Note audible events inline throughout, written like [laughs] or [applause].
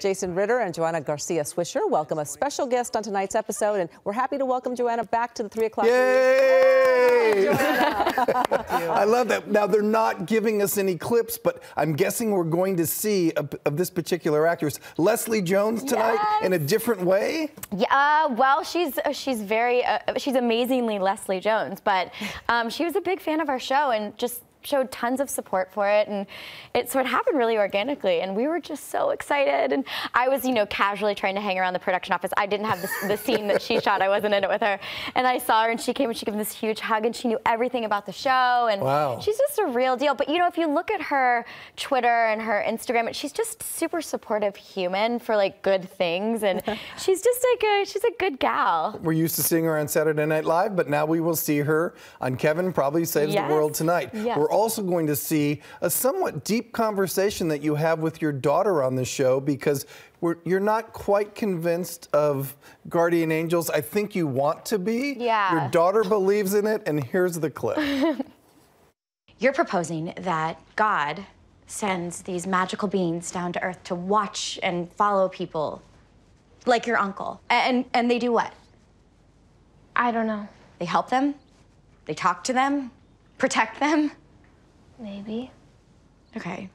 Jason Ritter and JoAnna Garcia Swisher welcome a special guest on tonight's episode, and we're happy to welcome JoAnna back to the 3 o'clock. Yay! [laughs] I love that. Now, they're not giving us any clips, but I'm guessing we're going to see a, of this particular actress, Leslie Jones, tonight Yes. in a different way. Yeah, uh, well, she's uh, she's very uh, she's amazingly Leslie Jones, but um, she was a big fan of our show and just showed tons of support for it and it sort of happened really organically and we were just so excited and I was you know casually trying to hang around the production office I didn't have this, the scene that she shot I wasn't in it with her and I saw her and she came and she gave me this huge hug and she knew everything about the show and Wow. she's just a real deal but you know if you look at her Twitter and her Instagram she's just super supportive human for like good things and [laughs] she's just like a she's a good gal We're used to seeing her on Saturday Night Live, but now we will see her on Kevin Probably Saves Yes. the World tonight. Yes. We're also going to see a somewhat deep conversation that you have with your daughter on the show because we're, you're not quite convinced of guardian angels. I think you want to be. Yeah. Your daughter believes in it, and here's the clip. [laughs] You're proposing that God sends these magical beings down to Earth to watch and follow people, like your uncle. And and they do what? I don't know. They help them, they talk to them, protect them. Maybe. Okay.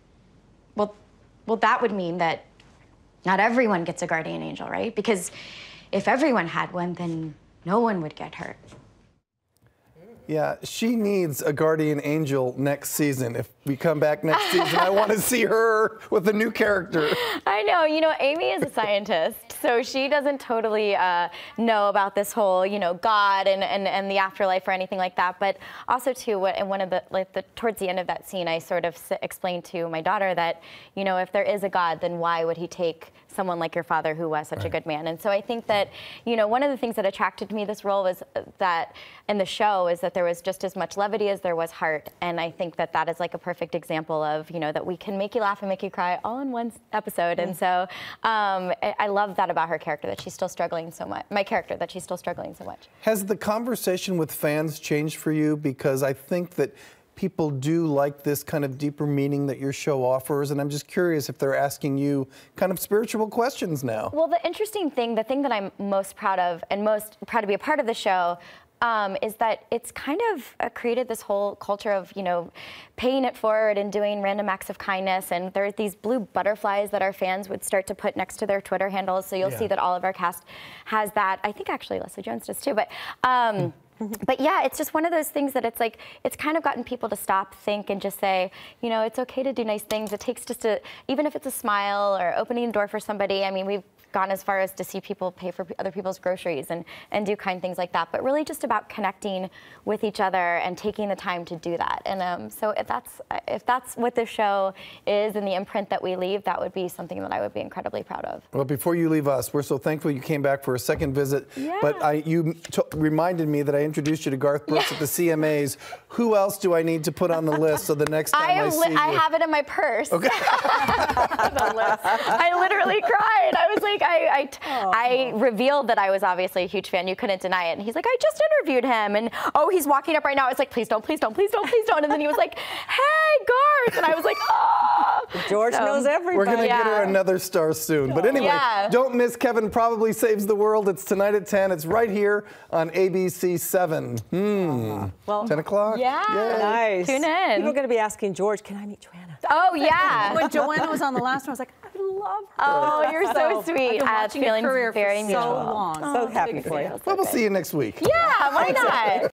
Well, well, that would mean that not everyone gets a guardian angel, right? Because if everyone had one, then no one would get hurt. Yeah, she needs a guardian angel next season. If we come back next season, I want to see her with a new character. [laughs] I know. You know, Amy is a scientist, so she doesn't totally uh, know about this whole, you know, God and, and, and the afterlife or anything like that. But also, too, what, in one of the like the towards the end of that scene, I sort of s- explained to my daughter that, you know, if there is a God, then why would He take someone like your father who was such a good man? And so I think that, you know, one of the things that attracted me this role was uh, that in the show is that there was just as much levity as there was heart, and I think that that is like a perfect example of, you know, that we can make you laugh and make you cry all in one episode. And so um, I, I love that about her character that she's still struggling so much. My character that she's still struggling so much. Has the conversation with fans changed for you? Because I think that people do like this kind of deeper meaning that your show offers, and I'm just curious if they're asking you kind of spiritual questions now. Well, the interesting thing, the thing that I'm most proud of and most proud to be a part of the show. Um, is that it's kind of uh, created this whole culture of you know paying it forward and doing random acts of kindness. And there are these blue butterflies that our fans would start to put next to their Twitter handles. So you'll Yeah. see that all of our cast has that. I think actually Leslie Jones does too but um, but yeah, it's just one of those things that it's like it's kind of gotten people to stop, think, and just say, you know, it's okay to do nice things. It takes just a, even if it's a smile or opening a door for somebody. I mean, we've gone as far as to see people pay for other people's groceries and and do kind things like that. But really, just about connecting with each other and taking the time to do that. And um, so if that's if that's what the show is and the imprint that we leave, that would be something that I would be incredibly proud of. Well, before you leave us, we're so thankful you came back for a second visit. Yeah. But I, you reminded me that I introduced you to Garth Brooks Yeah. at the CMAs. Who else do I need to put on the list so the next [laughs] time I I, have, see you? I have it in my purse. Okay. [laughs] I literally cried. I was like, I, I revealed that I was obviously a huge fan. You couldn't deny it. And he's like, I just interviewed him. And oh, he's walking up right now. I was like, please don't, please don't, please don't, please don't. And then he was like, hey, Garth. And I was like, [laughs] oh. George So- knows everybody. We're going to get her another star soon. But anyway, Yeah. don't miss Kevin Probably Saves the World. It's tonight at 10. It's right here on ABC 7. Hmm. Well, 10 o'clock? Yeah. Yay. Nice. Tune in. People are going to be asking George, can I meet JoAnna? Oh, [laughs] yeah. When JoAnna was on the last one, I was like, I love her. Oh, you're [laughs] so sweet. I've been Uh, watching your career very for mutual. so long. So happy for you. Well, we'll see you next week. Yeah, why not?